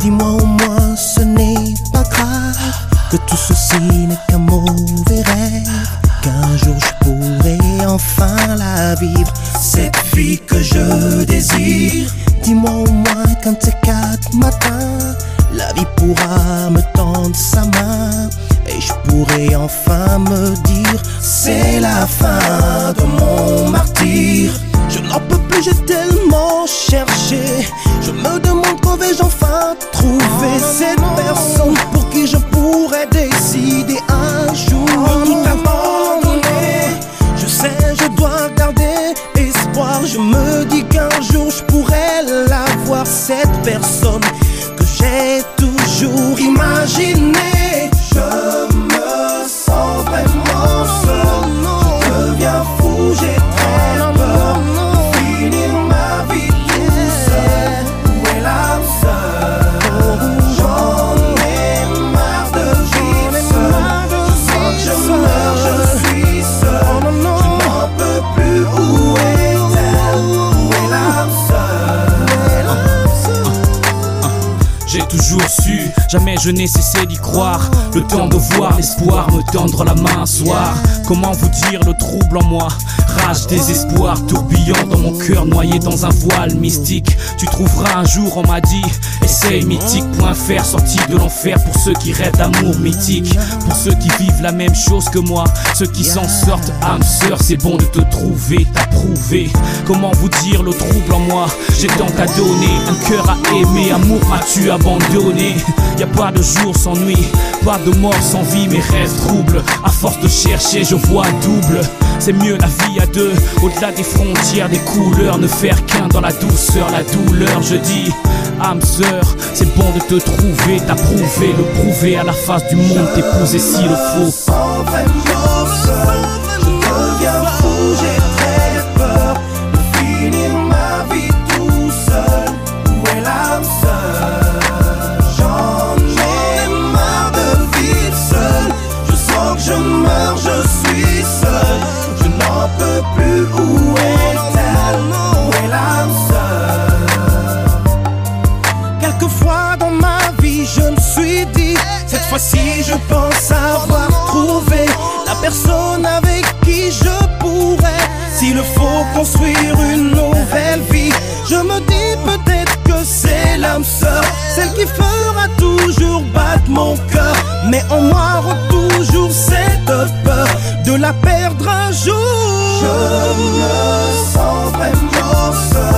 Dis-moi au moins ce n'est pas grave Que tout ceci n'est qu'un mauvais rêve Qu'un jour je pourrai enfin la vivre Cette fille que je désire Dis-moi au moins qu'un de ces quatre matins La vie pourra me tendre sa main Et je pourrai enfin me dire C'est la fin de mon martyr je n'en peux plus, j'ai tellement cherché. Je me demande vais-je enfin trouver cette personne pour qui je pourrais décider un jour de tout abandonner. Je sais, je dois garder espoir. Je me dis qu'un jour je pourrais la voir, cette personne que j'ai toujours imaginée. J'ai toujours su, jamais je n'ai cessé d'y croire. Le temps de voir l'espoir me tendre la main un soir. Comment vous dire le trouble en moi? Rage, désespoir, tourbillon dans mon cœur, noyé dans un voile mystique. Tu trouveras un jour, on m'a dit, essaye mythique.fr, sorti de l'enfer pour ceux qui rêvent d'amour mythique. Pour ceux qui vivent la même chose que moi, ceux qui s'en sortent, âme sœur, c'est bon de te trouver, t'approuver. Comment vous dire le trouble en moi? J'ai tant à donner, un cœur à aimer, amour m'as-tu abandonné Y a pas de jour sans nuit, pas de mort sans vie, mes rêves troublent. À force de chercher, je vois double. C'est mieux la vie à deux, au-delà des frontières, des couleurs, ne faire qu'un dans la douceur, la douleur. Je dis, âme sœur, c'est bon de te trouver, t'approuver, le prouver à la face du monde, t'épouser s'il le faut. Quelquefois dans ma vie, je me suis dit, cette fois-ci, je pense avoir trouvé la personne avec qui je pourrais, s'il le faut, construire une nouvelle vie. Je me dis peut-être que c'est l'âme sœur, celle qui fera toujours battre mon cœur. Mais en moi toujours cette peur de la perdre un jour. Je me sens vraiment